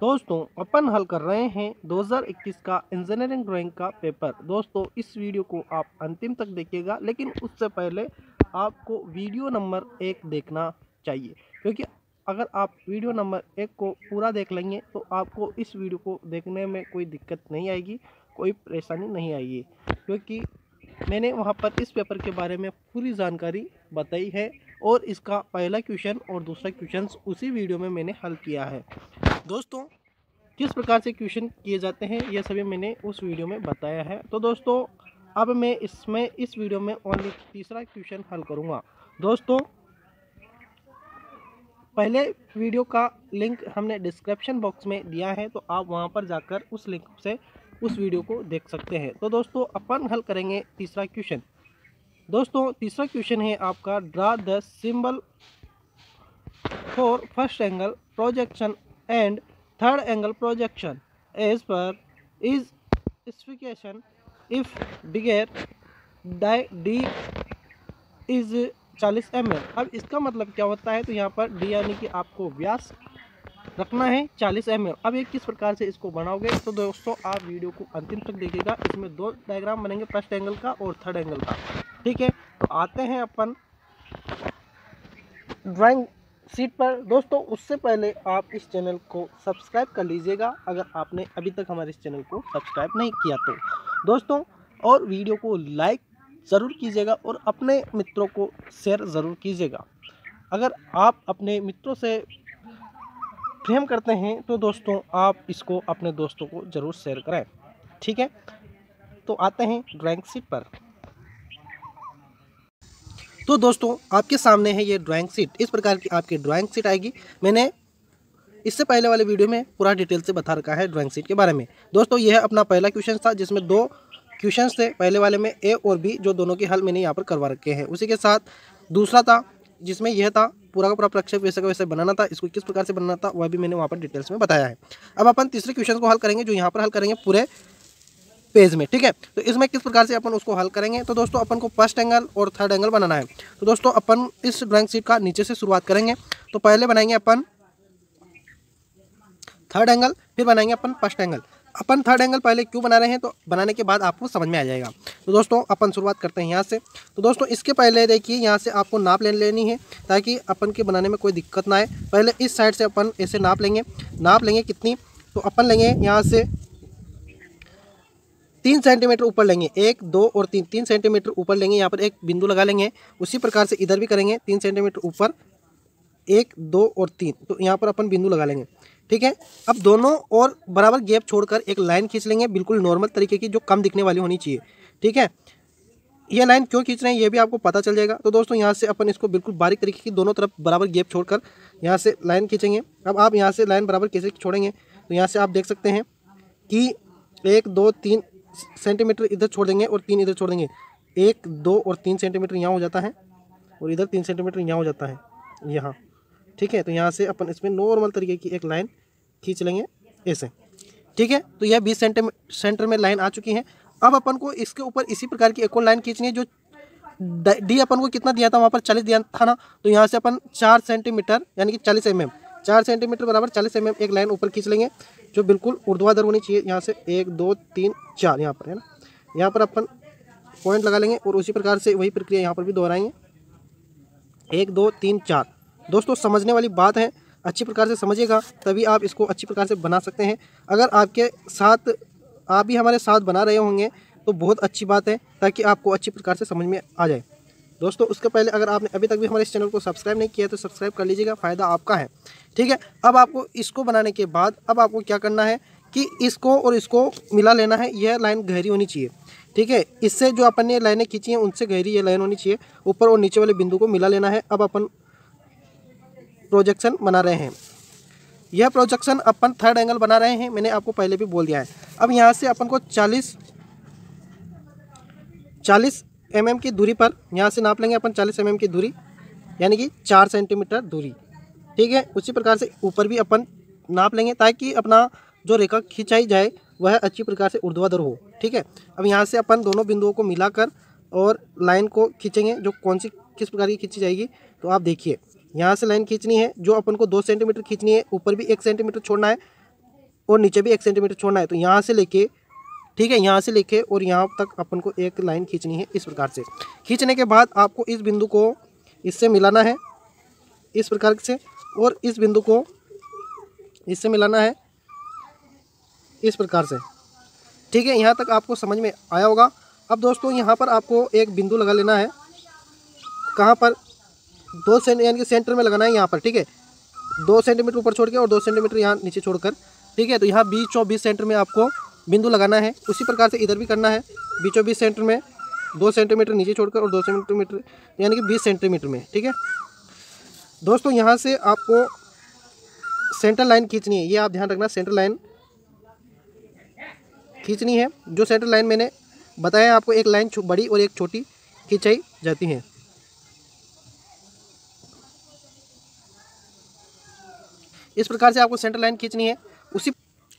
दोस्तों, अपन हल कर रहे हैं 2021 का इंजीनियरिंग ड्राइंग का पेपर दोस्तों, इस वीडियो को आप अंतिम तक देखिएगा, लेकिन उससे पहले आपको वीडियो नंबर एक देखना चाहिए। क्योंकि अगर आप वीडियो नंबर एक को पूरा देख लेंगे तो आपको इस वीडियो को देखने में कोई दिक्कत नहीं आएगी, कोई परेशानी नहीं आएगी। क्योंकि मैंने वहाँ पर इस पेपर के बारे में पूरी जानकारी बताई है, और इसका पहला क्वेश्चन और दूसरा क्वेश्चन उसी वीडियो में मैंने हल किया है। दोस्तों, किस प्रकार से क्वेश्चन किए जाते हैं यह सभी मैंने उस वीडियो में बताया है। तो दोस्तों, अब मैं इसमें, इस वीडियो में ओनली तीसरा क्वेश्चन हल करूँगा। दोस्तों, पहले वीडियो का लिंक हमने डिस्क्रिप्शन बॉक्स में दिया है तो आप वहाँ पर जाकर उस लिंक से उस वीडियो को देख सकते हैं। तो दोस्तों, अपन हल करेंगे तीसरा क्वेश्चन। दोस्तों, तीसरा क्वेश्चन है आपका draw the symbol for first angle projection and third angle projection as per IS specification if bigger D is 40 M अब इसका मतलब क्या होता है? तो यहाँ पर डी यानी कि आपको व्यास रखना है 40 एम अब ये किस प्रकार से इसको बनाओगे? तो दोस्तों, आप वीडियो को अंतिम तक देखिएगा। इसमें दो डायग्राम बनेंगे फ़र्स्ट एंगल का और थर्ड एंगल का। ठीक है? तो आते हैं अपन ड्राइंग सीट पर। दोस्तों, उससे पहले आप इस चैनल को सब्सक्राइब कर लीजिएगा, अगर आपने अभी तक हमारे इस चैनल को सब्सक्राइब नहीं किया तो। दोस्तों, और वीडियो को लाइक ज़रूर कीजिएगा और अपने मित्रों को शेयर ज़रूर कीजिएगा। अगर आप अपने मित्रों से प्रेम करते हैं तो दोस्तों, आप इसको अपने दोस्तों को ज़रूर शेयर करें। ठीक है? तो आते हैं ड्राइंग सीट पर। तो दोस्तों, आपके सामने है ये ड्राइंग सीट इस प्रकार की आपकी ड्राइंग सीट आएगी। मैंने इससे पहले वाले वीडियो में पूरा डिटेल से बता रखा है ड्राइंग सीट के बारे में। दोस्तों, यह अपना पहला क्वेश्चन था, जिसमें दो क्वेश्चन थे। पहले वाले में ए और बी जो दोनों के हल मैंने यहाँ पर करवा रखे हैं। उसी के साथ दूसरा था, जिसमें यह था, पूरा का पूरा प्रक्षेप वैसे का वैसे बनाना था, इसको किस प्रकार से बनाना था, वह भी मैंने वहाँ पर डिटेल्स में बताया है। अब अपन तीसरे क्वेश्चन को हल करेंगे, जो यहाँ पर हल करेंगे पूरे पेज में, ठीक है? तो इसमें किस प्रकार से अपन उसको हल करेंगे? तो दोस्तों, अपन को फ़र्स्ट एंगल और थर्ड एंगल बनाना है। तो दोस्तों, अपन इस ड्राइंग शीट का नीचे से शुरुआत करेंगे। तो पहले बनाएँगे अपन थर्ड एंगल फिर बनाएँगे अपन फ़र्स्ट एंगल अपन थर्ड एंगल पहले क्यों बना रहे हैं? तो बनाने के बाद आपको समझ में आ जाएगा। तो दोस्तों, अपन शुरुआत करते हैं यहाँ से। तो दोस्तों, इसके पहले देखिए, यहाँ से आपको नाप ले, लेनी है, ताकि अपन के बनाने में कोई दिक्कत ना आए। पहले इस साइड से अपन ऐसे नाप लेंगे। नाप लेंगे कितनी? तो अपन लेंगे यहाँ से तीन सेंटीमीटर ऊपर लेंगे, एक, दो और तीन। तीन सेंटीमीटर ऊपर लेंगे, यहाँ पर एक बिंदु लगा लेंगे। उसी प्रकार से इधर भी करेंगे, तीन सेंटीमीटर ऊपर, एक, दो और तीन। तो यहाँ पर अपन बिंदु लगा लेंगे, ठीक है? अब दोनों और बराबर गैप छोड़कर एक लाइन खींच लेंगे, बिल्कुल नॉर्मल तरीके की, जो कम दिखने वाली होनी चाहिए, ठीक है? ये लाइन क्यों खींच रहे हैं, ये भी आपको पता चल जाएगा। तो दोस्तों, यहाँ से अपन इसको बिल्कुल बारीक तरीके की दोनों तरफ़ बराबर गैप छोड़कर यहाँ से लाइन खींचेंगे। अब आप यहाँ से लाइन बराबर कैसे छोड़ेंगे? तो यहाँ से आप देख सकते हैं कि एक, दो, तीन सेंटीमीटर इधर छोड़ देंगे और तीन इधर छोड़ देंगे। एक, दो और तीन सेंटीमीटर यहाँ हो जाता है और इधर तीन सेंटीमीटर यहाँ हो जाता है, यहाँ। ठीक है तो यहाँ से अपन इसमें नॉर्मल तरीके की एक लाइन खींच लेंगे, ऐसे। ठीक है तो यह बीस सेंटीमीटर सेंटर में लाइन आ चुकी है। अब अपन को इसके ऊपर इसी प्रकार की एक और लाइन खींचनी है, जो डी अपन को कितना दिया था, वहाँ पर चालीस दिया था ना तो यहाँ से अपन चार सेंटीमीटर यानी कि चालीस एम चार सेंटीमीटर बराबर चालीस एम एक लाइन ऊपर खींच लेंगे, जो बिल्कुल ऊर्ध्वाधर होनी चाहिए। यहाँ से एक, दो, तीन, चार यहाँ पर, है ना? यहाँ पर अपन पॉइंट लगा लेंगे और उसी प्रकार से वही प्रक्रिया यहाँ पर भी दोहराएँगे। एक, दो, तीन, चार। दोस्तों, समझने वाली बात है, अच्छी प्रकार से समझिएगा, तभी आप इसको अच्छी प्रकार से बना सकते हैं। अगर आपके साथ, आप भी हमारे साथ बना रहे होंगे तो बहुत अच्छी बात है, ताकि आपको अच्छी प्रकार से समझ में आ जाए। दोस्तों, उसके पहले अगर आपने अभी तक भी हमारे इस चैनल को सब्सक्राइब नहीं किया तो सब्सक्राइब कर लीजिएगा, फ़ायदा आपका है। ठीक है, अब आपको इसको बनाने के बाद, अब आपको क्या करना है कि इसको और इसको मिला लेना है, यह लाइन गहरी होनी चाहिए। ठीक है, इससे जो अपन ने लाइनें खींची हैं, उनसे गहरी ये लाइन होनी चाहिए, ऊपर और नीचे वाले बिंदु को मिला लेना है। अब अपन प्रोजेक्शन बना रहे हैं। यह प्रोजेक्शन अपन थर्ड एंगल बना रहे हैं, मैंने आपको पहले भी बोल दिया है। अब यहाँ से अपन को 40 40 एम की दूरी पर, यहाँ से नाप लेंगे अपन 40 एम की दूरी, यानी कि चार सेंटीमीटर दूरी। ठीक है? उसी प्रकार से ऊपर भी अपन नाप लेंगे ताकि अपना जो रेखा खिंचाई जाए, वह अच्छी प्रकार से ऊर्ध्वाधर हो। ठीक है? अब यहाँ से अपन दोनों बिंदुओं को मिलाकर और लाइन को खींचेंगे, जो कौन सी किस प्रकार की खींची जाएगी तो आप देखिए। यहाँ से लाइन खींचनी है, जो अपन को दो सेंटीमीटर खींचनी है, ऊपर भी एक सेंटीमीटर छोड़ना है और नीचे भी एक सेंटीमीटर छोड़ना है। तो यहाँ से लेके ठीक है, यहाँ से लिखे और यहाँ तक अपन को एक लाइन खींचनी है इस प्रकार से। खींचने के बाद आपको इस बिंदु को इससे मिलाना है, इस प्रकार से और इस बिंदु को इससे मिलाना है, इस प्रकार से। ठीक है, यहाँ तक आपको समझ में आया होगा। अब दोस्तों, यहाँ पर आपको एक बिंदु लगा लेना है। कहाँ पर? दो सेंट यानी कि सेंटर में लगाना है यहाँ पर, ठीक है? दो सेंटीमीटर ऊपर छोड़ के और दो सेंटीमीटर यहाँ नीचे छोड़कर, ठीक है? तो यहाँ बीस चौबीस सेंटर में आपको बिंदु लगाना है, उसी प्रकार से इधर भी करना है, बीचों बीच सेंटर में, दो सेंटीमीटर नीचे छोड़कर और दो सेंटीमीटर यानी कि बीस सेंटीमीटर में, ठीक है? दोस्तों, यहाँ से आपको सेंटर लाइन खींचनी है, ये आप ध्यान रखना सेंटर लाइन खींचनी है, जो सेंटर लाइन मैंने बताया आपको एक लाइन बड़ी और एक छोटी खींचाई जाती है। इस प्रकार से आपको सेंटर लाइन खींचनी है, उसी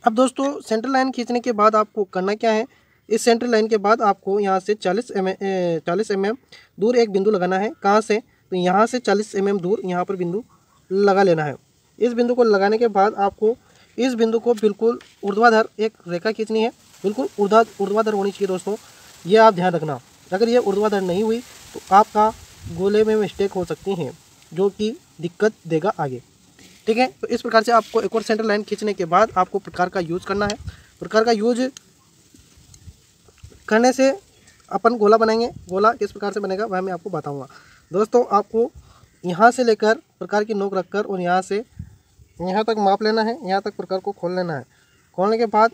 अब दोस्तों सेंटर लाइन खींचने के बाद आपको करना क्या है? इस सेंटर लाइन के बाद आपको यहाँ से चालीस एम चालीस एम दूर एक बिंदु लगाना है। कहाँ से? तो यहाँ से चालीस एम दूर यहाँ पर बिंदु लगा लेना है। इस बिंदु को लगाने के बाद आपको इस बिंदु को बिल्कुल ऊर्ध्वाधर एक रेखा खींचनी है। बिल्कुल ऊर्धा ऊर्ध्वाधर होनी चाहिए दोस्तों, ये आप ध्यान रखना। अगर ये ऊर्ध्वाधर नहीं हुई तो आपका गोले में मिस्टेक हो सकती हैं, जो कि दिक्कत देगा आगे। ठीक है? तो इस प्रकार से आपको एक और सेंटर लाइन खींचने के बाद आपको प्रकार का यूज़ करना है। प्रकार का यूज़ करने से अपन गोला बनाएँगे। गोला किस प्रकार से बनेगा वह मैं आपको बताऊँगा। दोस्तों, आपको यहाँ से लेकर प्रकार की नोक रखकर और यहाँ से यहाँ तक माप लेना है। यहाँ तक प्रकार को खोल लेना है। खोलने के बाद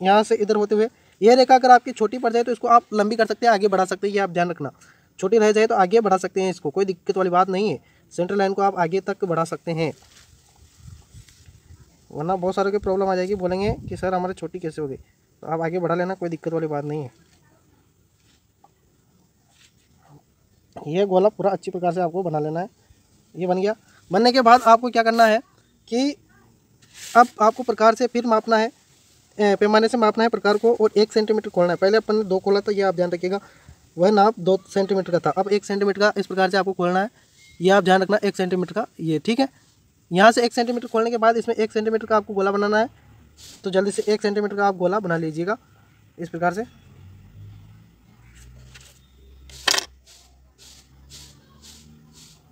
यहाँ से इधर होते हुए यह रेखा अगर आपकी छोटी पड़ जाए तो इसको आप लंबी कर सकते हैं, आगे बढ़ा सकते हैं, ये आप ध्यान रखना। छोटी रह जाए तो आगे बढ़ा सकते हैं इसको, कोई दिक्कत वाली बात नहीं है। सेंट्रल लाइन को आप आगे तक बढ़ा सकते हैं। वरना बहुत सारे की प्रॉब्लम आ जाएगी, बोलेंगे कि सर हमारे छोटी कैसे होगी? तो आप आगे बढ़ा लेना, कोई दिक्कत वाली बात नहीं है। ये गोला पूरा अच्छी प्रकार से आपको बना लेना है। ये बन गया। बनने के बाद आपको क्या करना है कि अब आपको प्रकार से फिर मापना है पैमाने से मापना है प्रकार को और एक सेंटीमीटर खोलना है। पहले अपन ने दो खोला था, ये आप ध्यान रखिएगा। वह नाप दो सेंटीमीटर का था। अब एक सेंटीमीटर का इस प्रकार से आपको खोलना है। ये आप ध्यान रखना, एक सेंटीमीटर का, ये, ठीक है? यहाँ से एक सेंटीमीटर खोलने के बाद इसमें एक सेंटीमीटर का आपको गोला बनाना है। तो जल्दी से एक सेंटीमीटर का आप गोला बना लीजिएगा इस प्रकार से।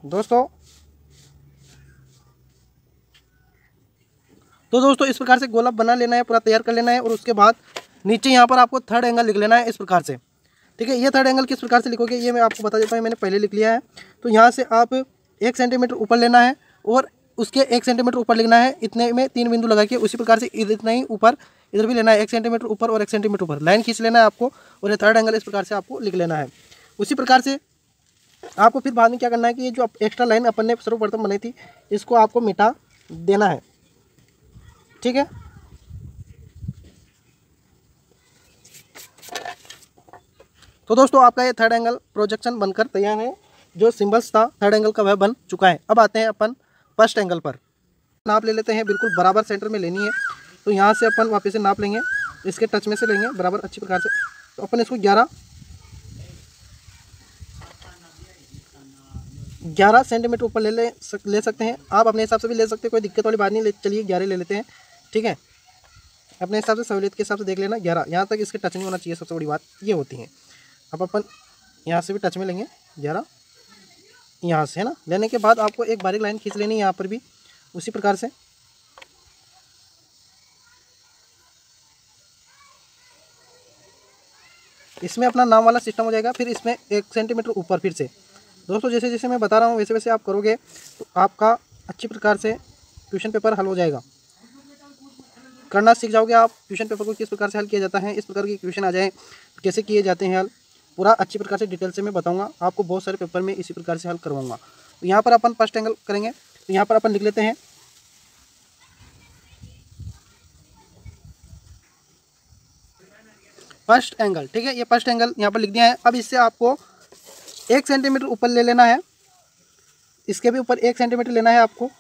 दोस्तों तो दोस्तों, इस प्रकार से गोला बना लेना है, पूरा तैयार कर लेना है और उसके बाद नीचे यहाँ पर आपको थर्ड एंगल लिख लेना है इस प्रकार से। ठीक है ये थर्ड एंगल किस प्रकार से लिखोगे, ये मैं आपको बता देता हूँ मैंने पहले लिख लिया है। तो यहाँ से आप एक सेंटीमीटर ऊपर लेना है और उसके एक सेंटीमीटर ऊपर लिखना है। इतने में तीन बिंदु लगा के उसी प्रकार से इतना ही ऊपर, इधर भी लेना है, एक सेंटीमीटर ऊपर और एक सेंटीमीटर ऊपर। लाइन खींच लेना है आपको और ये थर्ड एंगल इस प्रकार से आपको लिख लेना है। उसी प्रकार से आपको फिर बाद में क्या करना है कि ये जो एक्स्ट्रा लाइन अपन ने सर्वप्रथम बनाई थी, इसको आपको मिटा देना है। ठीक है? तो दोस्तों आपका ये थर्ड एंगल प्रोजेक्शन बनकर तैयार है जो सिंबल्स था थर्ड एंगल का वह बन चुका है। अब आते हैं अपन फ़र्स्ट एंगल पर। नाप ले लेते हैं बिल्कुल बराबर सेंटर में लेनी है। तो यहाँ से अपन वापस से नाप लेंगे इसके टच में से लेंगे बराबर अच्छी प्रकार से। तो अपन इसको ग्यारह ग्यारह सेंटीमीटर ऊपर ले ले सक, ले सकते हैं। आप अपने हिसाब से भी ले सकते हैं कोई दिक्कत वाली बात नहीं ले चलिए ग्यारह ले लेते हैं ठीक है? अपने हिसाब से सहूलियत के हिसाब से देख लेना ग्यारह। यहाँ तक इसके टच नहीं होना चाहिए सबसे बड़ी बात ये होती है। अब अपन यहाँ से भी टच में लेंगे, ग्यारह। यहाँ से, है ना? लेने के बाद आपको एक बारीक लाइन खींच लेनी है यहाँ पर भी। उसी प्रकार से। इसमें अपना नाम वाला सिस्टम हो जाएगा, फिर इसमें एक सेंटीमीटर ऊपर फिर से। दोस्तों, जैसे जैसे मैं बता रहा हूँ, वैसे वैसे आप करोगे तो आपका अच्छी प्रकार से ट्यूशन पेपर हल हो जाएगा। करना सीख जाओगे आप ट्यूशन पेपर को किस प्रकार से हल किया जाता है, इस प्रकार के क्वेश्चन आ जाए, कैसे किए जाते हैं हल। पूरा अच्छी प्रकार से डिटेल से मैं बताऊँगा। आपको बहुत सारे पेपर में इसी प्रकार से हल करवाऊँगा। तो यहाँ पर अपन फ़र्स्ट एंगल करेंगे। तो यहाँ पर अपन लिख लेते हैं। फ़र्स्ट एंगल, ठीक है? ये फ़र्स्ट एंगल यहाँ पर लिख दिया है। अब इससे आपको एक सेंटीमीटर ऊपर ले लेना है। इसके भी ऊपर एक सेंटीमीटर लेना है आपको।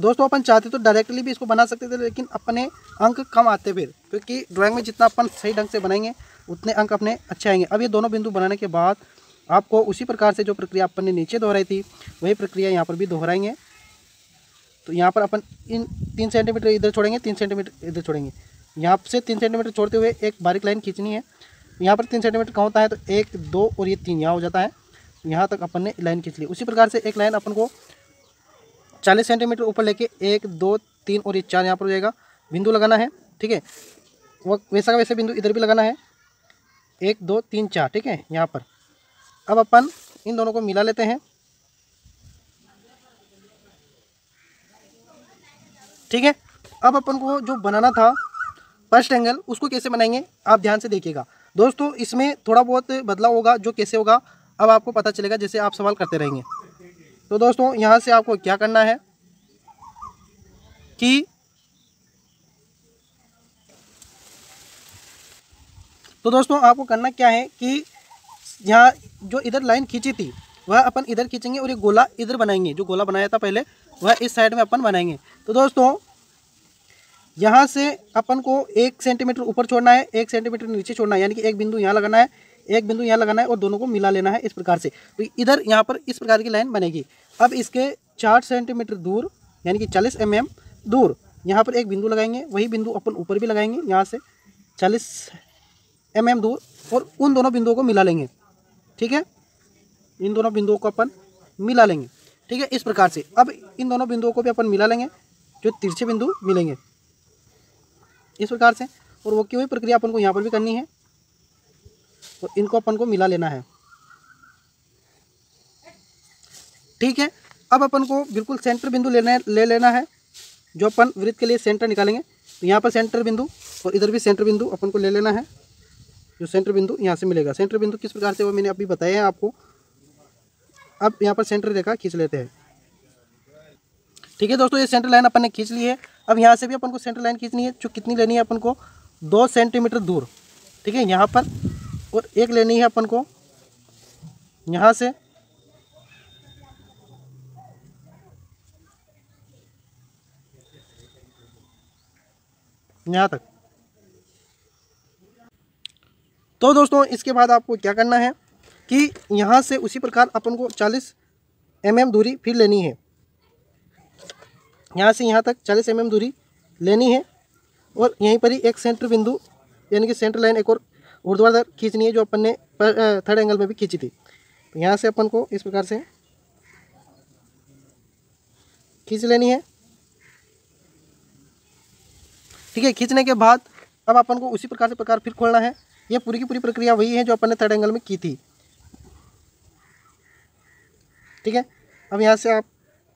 दोस्तों, अपन चाहते तो डायरेक्टली भी इसको बना सकते थे, लेकिन अपने अंक कम आते फिर, क्योंकि ड्राइंग में जितना अपन सही ढंग से बनाएँगे, उतने अंक अपने अच्छे आएँगे। अब ये दोनों बिंदु बनाने के बाद, आपको उसी प्रकार से जो प्रक्रिया अपन ने नीचे दोहराई थी, वही प्रक्रिया यहाँ पर भी दोहराएँगे। तो यहाँ पर अपन इन तीन सेंटीमीटर इधर छोड़ेंगे, तीन सेंटीमीटर इधर छोड़ेंगे। यहाँ से तीन सेंटीमीटर छोड़ते हुए एक बारीक लाइन खींचनी है। यहाँ पर तीन सेंटीमीटर कहाँ होता है तो एक, दो और ये तीन यहाँ हो जाता है। यहाँ तक अपन ने लाइन खींच ली। उसी प्रकार से एक लाइन अपन को चालीस सेंटीमीटर ऊपर लेके एक, दो, तीन और ये चार यहाँ पर हो जाएगा। बिंदु लगाना है, ठीक है? वो वैसा का वैसे बिंदु इधर भी लगाना है। एक, दो, तीन, चार, ठीक है? यहाँ पर। अब अपन इन दोनों को मिला लेते हैं। ठीक है? अब अपन को जो बनाना था, फ़र्स्ट एंगल, उसको कैसे बनाएँगे, आप ध्यान से देखिएगा। दोस्तों, इसमें थोड़ा बहुत बदलाव होगा, जो कैसे होगा, अब आपको पता चलेगा, जैसे आप सवाल करते रहेंगे। तो दोस्तों, यहाँ से आपको क्या करना है कि तो दोस्तों, आपको करना क्या है कि यहाँ जो इधर लाइन खींची थी, वह अपन इधर खींचेंगे और ये गोला इधर बनाएँगे। जो गोला बनाया था पहले, वह इस साइड में अपन बनाएँगे। तो दोस्तों, यहाँ से अपन को एक सेंटीमीटर ऊपर छोड़ना है, एक सेंटीमीटर नीचे छोड़ना है, यानी कि एक बिंदु यहाँ लगाना है। एक बिंदु यहाँ लगाना है और दोनों को मिला लेना है इस प्रकार से। तो इधर यहाँ पर इस प्रकार की लाइन बनेगी। अब इसके चार सेंटीमीटर दूर, यानी कि चालीस एम mm दूर, यहाँ पर एक बिंदु लगाएँगे, वही बिंदु अपन ऊपर भी लगाएँगे, यहाँ से चालीस एम mm दूर, और उन दोनों बिंदुओं को मिला लेंगे। ठीक है? इन दोनों बिंदुओं को अपन मिला लेंगे। ठीक है? इस प्रकार से। अब इन दोनों बिंदुओं को भी अपन मिला लेंगे, जो तिरछे बिंदु मिलेंगे। इस प्रकार से। और वो की वही प्रक्रिया अपन को यहाँ पर भी करनी है? और इनको अपन को मिला लेना है। ठीक है? अब अपन को बिल्कुल सेंटर बिंदु लेना है ले लेना है, जो अपन वृत्त के लिए सेंटर निकालेंगे। तो यहाँ पर सेंटर बिंदु और इधर भी सेंटर बिंदु अपन को ले लेना है। जो सेंटर बिंदु यहाँ से मिलेगा। सेंटर बिंदु किस प्रकार से वो मैंने अभी बताया है आपको। अब यहाँ पर सेंटर रेखा खींच लेते हैं। ठीक है दोस्तों, ये सेंटर लाइन अपन ने खींच ली है। अब यहाँ से भी अपन को सेंटर लाइन खींचनी है, जो कितनी लेनी है अपन को? दो सेंटीमीटर दूर। ठीक है, यहाँ पर और एक लेनी है अपन को। यहाँ से। यहाँ तक। तो दोस्तों, इसके बाद आपको क्या करना है कि यहाँ से उसी प्रकार अपन को 40 एम mm दूरी फिर लेनी है। यहाँ से यहाँ तक 40 एम mm दूरी लेनी है। और यहीं पर ही एक सेंटर बिंदु, यानी कि सेंटर लाइन एक और ऊर्ध्वाधर खींचनी है जो अपन ने थर्ड एंगल में भी खींची थी। तो यहाँ से अपन को इस प्रकार से खींच लेनी है। ठीक है, खींचने के बाद अब अपन को उसी प्रकार से प्रकार फिर खोलना है। ये पूरी की पूरी प्रक्रिया वही है जो अपन ने थर्ड एंगल में की थी। ठीक है, अब यहाँ से आप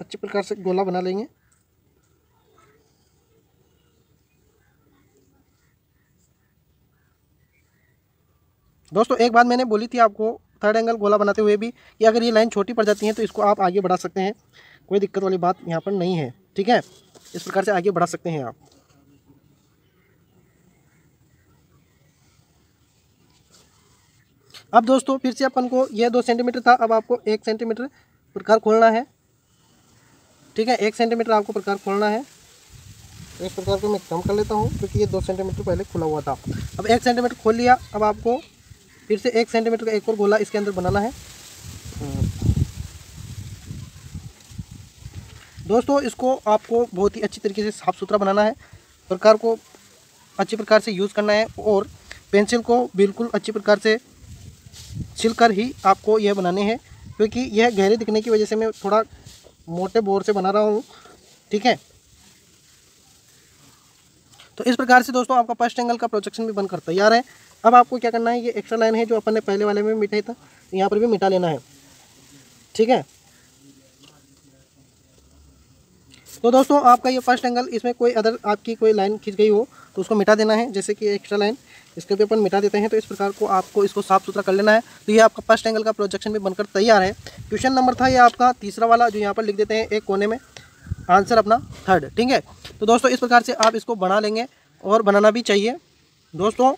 अच्छी प्रकार से गोला बना लेंगे। दोस्तों, एक बात मैंने बोली थी आपको थर्ड एंगल गोला बनाते हुए भी, कि अगर ये लाइन छोटी पड़ जाती है तो इसको आप आगे बढ़ा सकते हैं। कोई दिक्कत वाली बात यहाँ पर नहीं है, ठीक है? इस प्रकार से आगे बढ़ा सकते हैं आप। अब दोस्तों, फिर से अपन को यह दो सेंटीमीटर था, अब आपको एक सेंटीमीटर प्रकार खोलना है। ठीक है, एक सेंटीमीटर आपको प्रकार खोलना है। इस प्रकार को मैं कम कर लेता हूँ, क्योंकि ये दो सेंटीमीटर पहले खुला हुआ था। अब एक सेंटीमीटर खोल लिया, अब आपको फिर से एक सेंटीमीटर का एक और गोला इसके अंदर बनाना है। दोस्तों, इसको आपको बहुत ही अच्छी तरीके से साफ़ सुथरा बनाना है, प्रकार को अच्छी प्रकार से यूज़ करना है और पेंसिल को बिल्कुल अच्छी प्रकार से छिलकर ही आपको यह बनाने हैं, क्योंकि यह गहरे दिखने की वजह से मैं थोड़ा मोटे बोर से बना रहा हूँ, ठीक है? तो इस प्रकार से दोस्तों, आपका फ़र्स्ट एंगल का प्रोजेक्शन भी बनकर तैयार है। अब आपको क्या करना है, ये एक्स्ट्रा लाइन है जो अपन ने पहले वाले में मिटाई था, यहाँ पर भी मिटा लेना है। ठीक है? तो दोस्तों, आपका ये फ़र्स्ट एंगल इसमें कोई अदर आपकी कोई लाइन खींच गई हो तो उसको मिटा देना है, जैसे कि एक्स्ट्रा लाइन इसके भी अपन मिटा देते हैं तो इस प्रकार को आपको इसको साफ़ सुथरा कर लेना है। तो ये आपका फ़र्स्ट एंगल का प्रोजेक्शन भी बनकर तैयार है। क्वेश्चन नंबर था ये आपका, तीसरा वाला जो यहाँ पर लिख देते हैं एक कोने में। आंसर अपना थर्ड ठीक है? तो दोस्तों, इस प्रकार से आप इसको बना लेंगे, और बनाना भी चाहिए। दोस्तों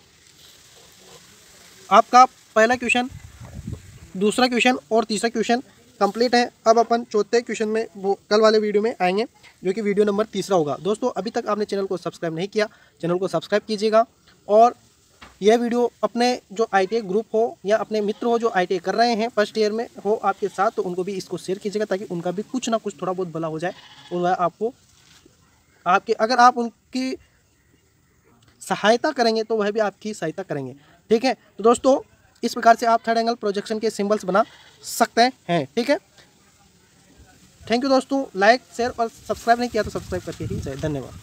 आपका पहला क्वेश्चन दूसरा क्वेश्चन और तीसरा क्वेश्चन कंप्लीट है। अब अपन चौथे क्वेश्चन में, वो कल वाले वीडियो में आएँगे, जो कि वीडियो नंबर तीसरा होगा। दोस्तों, अभी तक आपने चैनल को सब्सक्राइब नहीं किया चैनल को सब्सक्राइब कीजिएगा और यह वीडियो अपने जो आई ग्रुप हो या अपने मित्र हो जो आईटीआई कर रहे हैं फ़र्स्ट ईयर में हो आपके साथ तो उनको भी इसको शेयर कीजिएगा ताकि उनका भी कुछ ना कुछ थोड़ा बहुत भला हो जाए और वह आपको, आपके, अगर आप उनकी सहायता करेंगे तो वह भी आपकी सहायता करेंगे। ठीक है? तो दोस्तों, इस प्रकार से आप थर्ड एंगल प्रोजेक्शन के सिंबल्स बना सकते हैं, ठीक है? थैंक यू दोस्तों लाइक शेयर और सब्सक्राइब नहीं किया तो सब्सक्राइब करके ही धन्यवाद।